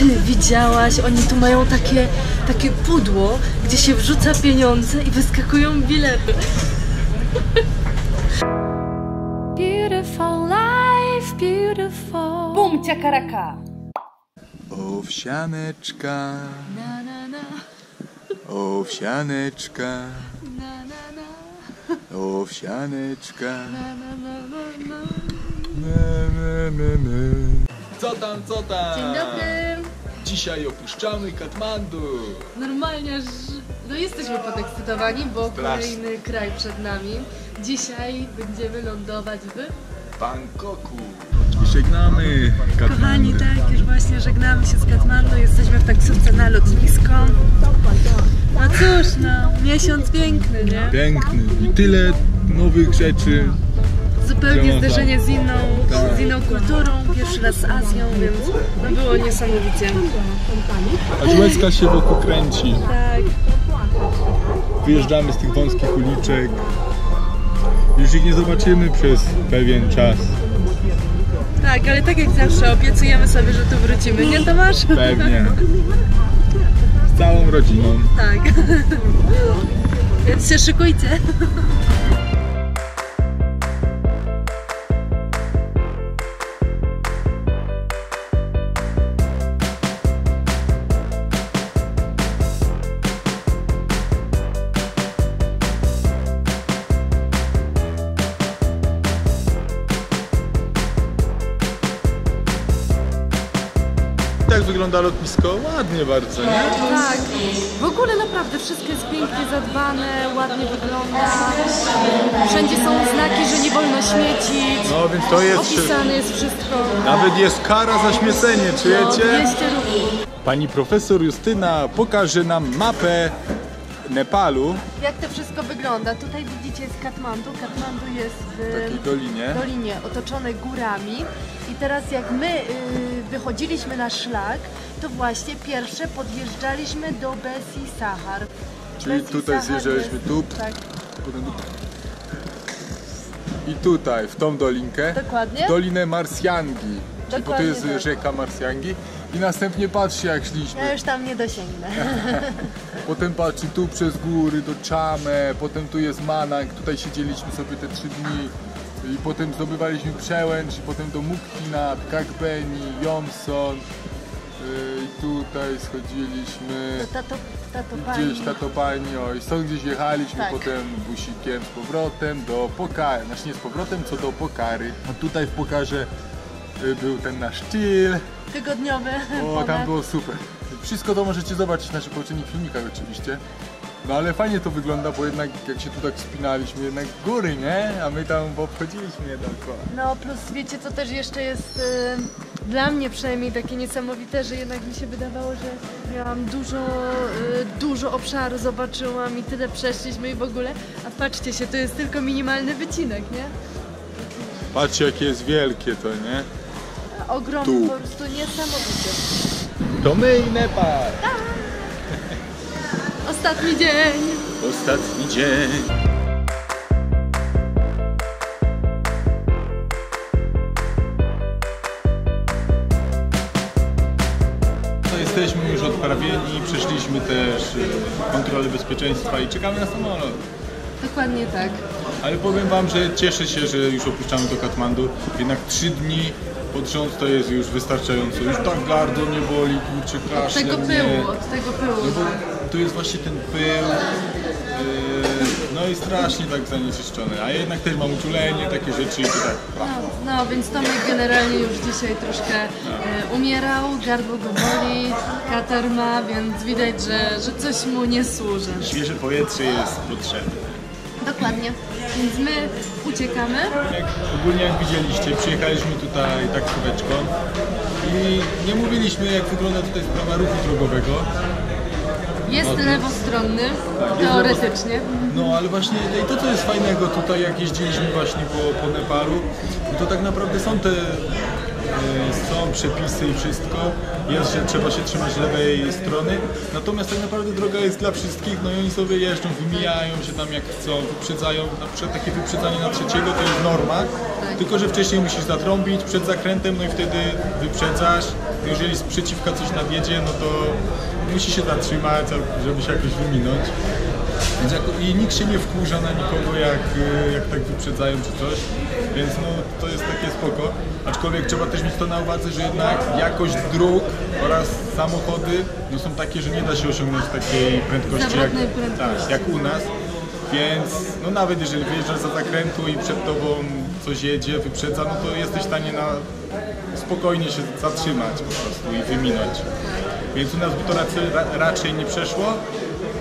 Ty widziałaś, oni tu mają takie, takie pudło, gdzie się wrzuca pieniądze i wyskakują bilety. Beautiful life, beautiful. Bum, ciakaraka! Owsianeczka, Na, na, na, owsianeczka, na, na, na, owsianeczka. na, na, na, na, na. Me, me, me, me. Co tam, co tam? Dzień dobry! Dzisiaj opuszczamy Katmandu. Normalnie, że... no jesteśmy podekscytowani, bo Strasznie. kolejny kraj przed nami. Dzisiaj będziemy lądować w... Bangkoku. Żegnamy Katmandu. Kochani, tak, już właśnie żegnamy się z Katmandu, jesteśmy w taksówce na lotnisko. No cóż, no, miesiąc piękny, nie? Piękny i tyle nowych rzeczy. Zupełnie zderzenie z inną, Tak. z inną kulturą, pierwszy raz z Azją, więc no było niesamowicie. Aż łezka się wokół kręci. Tak, Wyjeżdżamy z tych wąskich uliczek. Już ich nie zobaczymy przez pewien czas. tak, ale tak jak zawsze obiecujemy sobie, że tu wrócimy, nie Tomasz? Pewnie. Z całą rodziną. Tak. Więc się szykujcie. Wygląda lotnisko. Ładnie bardzo, nie? Tak. W ogóle naprawdę wszystko jest pięknie zadbane, ładnie wygląda. Wszędzie są znaki, że nie wolno śmiecić. No więc to jest... Opisane jest wszystko. Nawet jest kara za śmiecenie, czujecie? 200 rubli. Pani profesor Justyna pokaże nam mapę Nepalu Jak to wszystko wygląda? Tutaj widzicie jest Katmandu. Katmandu jest w takiej w dolinie. dolinie otoczonej górami. I teraz jak my y, wychodziliśmy na szlak, to właśnie pierwsze podjeżdżaliśmy do Besi Sahar. Czyli tutaj Sahar zjeżdżaliśmy jest- tu, Tak, potem tu. I tutaj, w tą dolinkę. Dokładnie. Dolinę Marsjangi. Czyli bo to jest tak. rzeka Marsjangi. I następnie patrzcie jak szliśmy. ja już tam nie dosięgnę. Potem patrzy tu przez góry do Czame, potem tu jest Manang, tutaj siedzieliśmy sobie te trzy dni. I potem zdobywaliśmy przełęcz, i potem do Muktinat, Kakbeni, Jomson. Yy, I tutaj schodziliśmy Tato, gdzieś Tatopani, o i stąd gdzieś jechaliśmy Tak. potem busikiem z powrotem do Pokary, znaczy nie z powrotem, co do Pokary. A tutaj w Pokarze y, był ten nasz chill, Tygodniowy. o, tam było super. Wszystko to możecie zobaczyć w naszych poprzednich filmikach oczywiście. No ale fajnie to wygląda, bo jednak jak się tu tak wspinaliśmy, jednak góry, nie? A my tam obchodziliśmy je dookoła. No plus wiecie co też jeszcze jest y, dla mnie przynajmniej takie niesamowite, że jednak mi się wydawało, że miałam dużo, y, dużo obszaru, zobaczyłam i tyle przeszliśmy i w ogóle. A patrzcie się, to jest tylko minimalny wycinek, nie? Patrzcie jakie jest wielkie to, nie? Ogromny, Tu. po prostu niesamowity. To my i Nepal! Ostatni dzień! Ostatni dzień. Jesteśmy już odprawieni, przeszliśmy też e, kontrolę bezpieczeństwa i czekamy na samolot. Dokładnie tak. Ale powiem Wam, że cieszę się, że już opuszczamy do Katmandu. Jednak trzy dni pod rząd to jest już wystarczająco. Już tak gardło nie boli, kurczę, Od kaszle tego mnie. pyłu, od tego pyłu. No bo tu jest właśnie ten pył, yy, no i strasznie tak zanieczyszczony, a jednak też mam uczulenie, takie rzeczy i to tak, No, no, więc Tomek generalnie już dzisiaj troszkę e, umierał, gardło go boli, katar ma, więc widać, że, że coś mu nie służy. świeże powietrze jest potrzebne. Dokładnie. Więc my uciekamy. Jak, ogólnie jak widzieliście, przyjechaliśmy tutaj taksóweczką i nie mówiliśmy jak wygląda tutaj sprawa ruchu drogowego. Jest lewostronny, Tak, jest teoretycznie. No ale właśnie i to co jest fajnego tutaj jak jeździliśmy właśnie po, po Nepalu, no to tak naprawdę są te e, są przepisy i wszystko, jest, że trzeba się trzymać lewej strony, natomiast tak naprawdę droga jest dla wszystkich, no i oni sobie jeżdżą, wymijają się tam jak chcą, wyprzedzają, na przykład takie wyprzedzanie na trzeciego to jest norma, tylko że wcześniej musisz zatrąbić przed zakrętem, no i wtedy wyprzedzasz, jeżeli z przeciwka coś nawiedzie, no to musi się zatrzymać, żeby się jakoś wyminąć. Więc jako, I nikt się nie wkurza na nikogo, jak, jak tak wyprzedzają czy coś, więc no, to jest takie spoko. Aczkolwiek trzeba też mieć to na uwadze, że jednak jakość dróg oraz samochody no, są takie, że nie da się osiągnąć takiej prędkości jak, prędkości. Tak, jak u nas. Więc no nawet jeżeli wyjeżdżasz za zakrętu i przed tobą coś jedzie, wyprzedza, no to jesteś w stanie na spokojnie się zatrzymać po prostu i wyminąć. Więc u nas by to raczej, ra- raczej nie przeszło,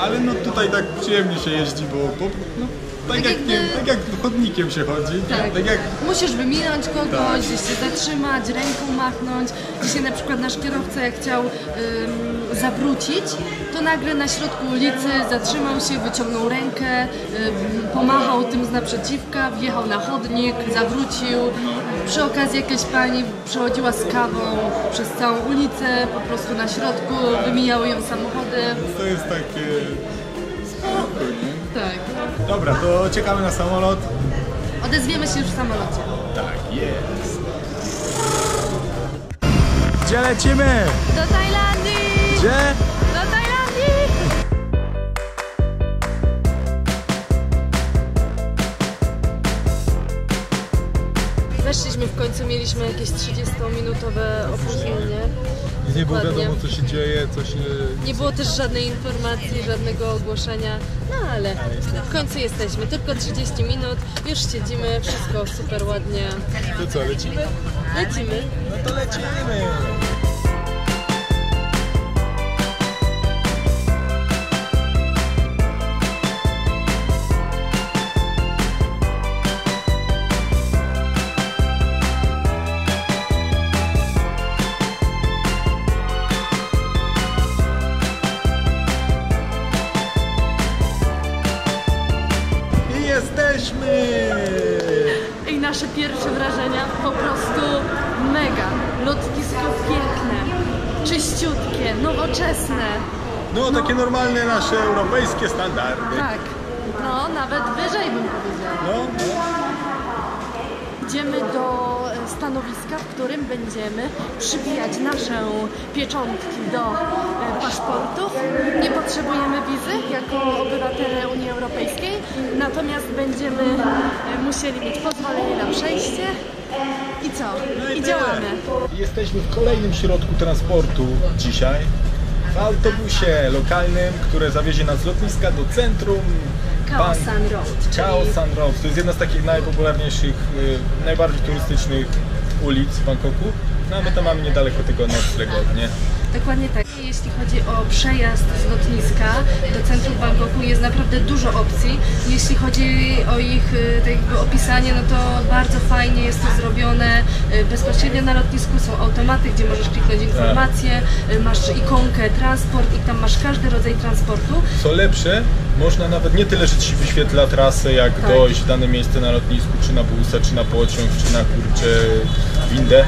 ale no tutaj tak przyjemnie się jeździ, bo, bo no, tak, Tak jak, jakby- nie, tak jak chodnikiem się chodzi, Tak. tak jak Musisz wyminąć kogoś, Tak. gdzieś się zatrzymać, ręką machnąć. Dzisiaj na przykład nasz kierowca jak chciał ym, zawrócić, to nagle na środku ulicy zatrzymał się, wyciągnął rękę, ym, pomachał tym z naprzeciwka, wjechał na chodnik, zawrócił. Przy okazji jakaś pani przechodziła z kawą przez całą ulicę, po prostu na środku, wymijały ją samochody. to jest takie spoko, nie? Tak. Dobra, to czekamy na samolot. Odezwiemy się już w samolocie. Tak, jest. Gdzie lecimy? Do Tajlandii! Gdzie? Do Tajlandii! Weszliśmy w końcu, mieliśmy jakieś 30-minutowe opóźnienie. Nie było wiadomo co się dzieje, co się... Nie było też żadnej informacji, żadnego ogłoszenia, no ale w końcu jesteśmy. Tylko 30 minut, już siedzimy, wszystko super ładnie. To co, lecimy? Lecimy. No to lecimy! Nowoczesne. No, takie normalne nasze europejskie standardy. Tak, no nawet wyżej bym powiedziała. No, Idziemy do stanowiska, w którym będziemy przybijać nasze pieczątki do e, paszportów. Nie potrzebujemy wizy jako obywatele Unii Europejskiej, natomiast będziemy e, musieli mieć pozwolenie na przejście. I co? I działamy. Jesteśmy w kolejnym środku transportu dzisiaj. W autobusie lokalnym, które zawiezie nas z lotniska do centrum. Bang- San Road, Khao San Road. To jest jedna z takich najpopularniejszych, y, najbardziej turystycznych ulic w Bangkoku. No a my tam mamy niedaleko tego noclegownię. Dokładnie tak. Jeśli chodzi o przejazd z lotniska do centrum Bangkoku jest naprawdę dużo opcji. Jeśli chodzi o ich y, tak jakby opisanie, no to bardzo fajnie jest to zrobione. Y, Bezpośrednio na lotnisku są automaty, gdzie możesz kliknąć informacje, y, masz ikonkę transport i tam masz każdy rodzaj transportu. Co lepsze, można nawet nie tyle, że ci wyświetla trasę, jak Tak. dojść w dane miejsce na lotnisku, czy na busa, czy na pociąg, czy na kurczę windę,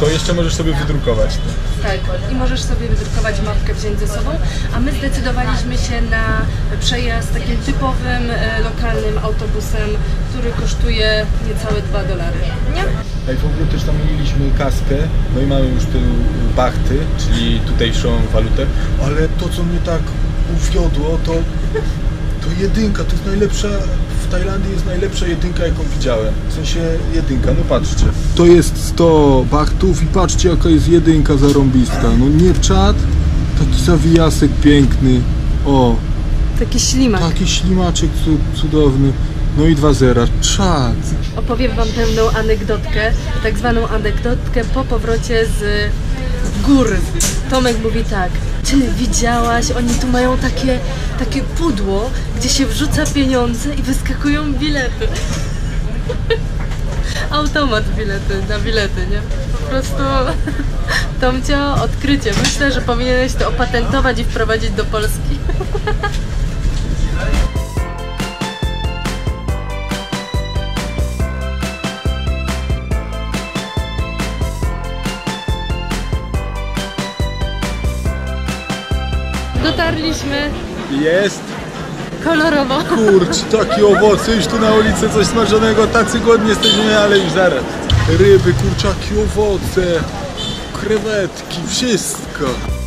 to jeszcze możesz sobie wydrukować to. Tak, i możesz sobie wydrukować mapkę, wziąć ze sobą, a my zdecydowaliśmy się na przejazd takim typowym, e, lokalnym autobusem, który kosztuje niecałe 2 dolary. Nie? A i w ogóle też tam mieliśmy kaskę, no i mamy już tu bachty, czyli tutejszą walutę, ale to co mnie tak uwiodło, to, to jedynka, to jest najlepsza, w Tajlandii jest najlepsza jedynka jaką widziałem, w sensie jedynka, no patrzcie. To jest 100 bachtów i patrzcie jaka jest jedynka zarąbista, no nie czad, taki zawijasek piękny, o, Taki ślimak. taki ślimaczek cu- cudowny, no i dwa zera, czad. Opowiem Wam pewną anegdotkę, tak zwaną anegdotkę po powrocie z gór. Tomek mówi tak, ty widziałaś, oni tu mają takie, takie pudło, gdzie się wrzuca pieniądze i wyskakują bilety. Automat bilety, na bilety, nie? Po prostu Tomcio, odkrycie. Myślę, że powinieneś to opatentować i wprowadzić do Polski. Dotarliśmy Jest kolorowo. Kurcz, takie owoce, już tu na ulicy coś smażonego, tacy głodni jesteśmy, ale już zaraz. Ryby, kurczaki, owoce. krewetki, wszystko.